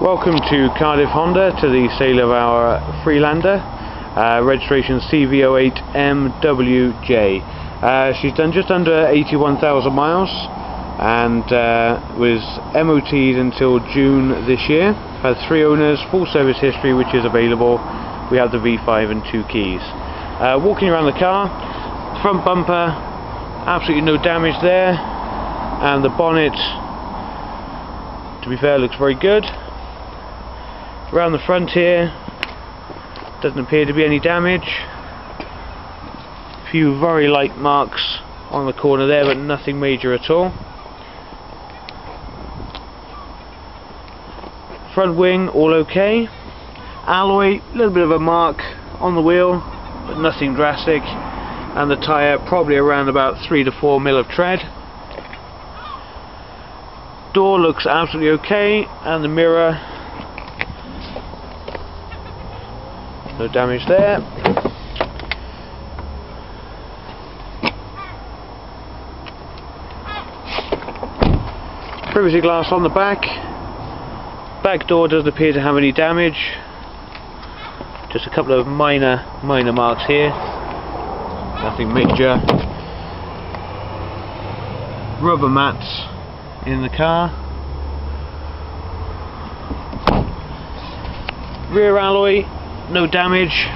Welcome to Cardiff Honda to the sale of our Freelander, uh, registration CV08MWJ. Uh, she's done just under 81,000 miles and uh, was MOT'd until June this year. Has three owners, full service history which is available. We have the V5 and two keys. Uh, walking around the car, front bumper, absolutely no damage there, and the bonnet, to be fair, looks very good. Around the front here, doesn't appear to be any damage. A few very light marks on the corner there, but nothing major at all. Front wing, all okay. Alloy, a little bit of a mark on the wheel, but nothing drastic. And the tyre, probably around about 3 to 4 mil of tread. Door looks absolutely okay, and the mirror No damage there. Privacy glass on the back. Back door doesn't appear to have any damage. Just a couple of minor, minor marks here. Nothing major. Rubber mats in the car. Rear alloy no damage.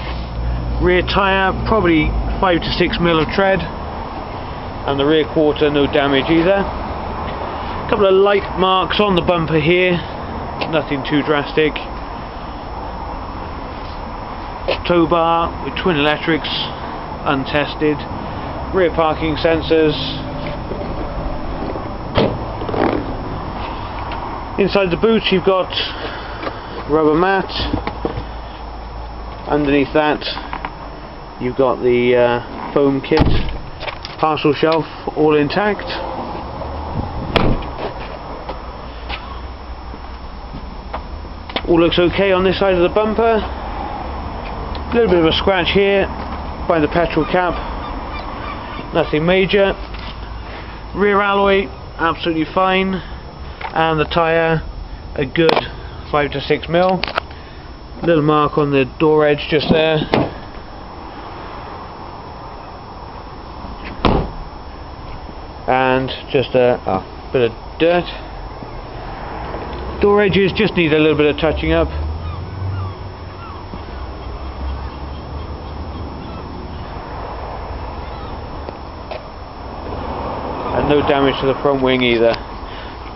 Rear tyre, probably 5 to 6 mil of tread. And the rear quarter, no damage either. A couple of light marks on the bumper here, nothing too drastic. Tow bar with twin electrics, untested. Rear parking sensors. Inside the boot you've got rubber mat, underneath that you've got the uh, foam kit parcel shelf all intact. All looks okay on this side of the bumper. A little bit of a scratch here by the petrol cap nothing major. Rear alloy absolutely fine. And the tyre a good 5 to 6 mil little mark on the door edge just there. And just a, a bit of dirt. Door edges just need a little bit of touching up. And no damage to the front wing either.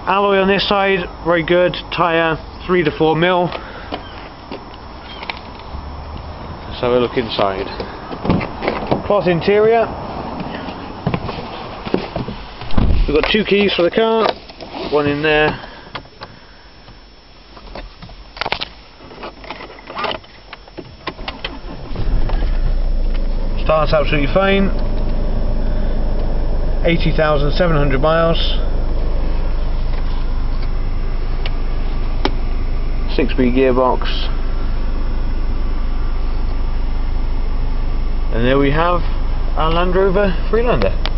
Alloy on this side very good. Tyre 3 to 4 mil Let's have a look inside. Cloth interior. We've got two keys for the car, one in there. Starts absolutely fine. 80,700 miles. Six speed gearbox. And there we have our Land Rover Freelander.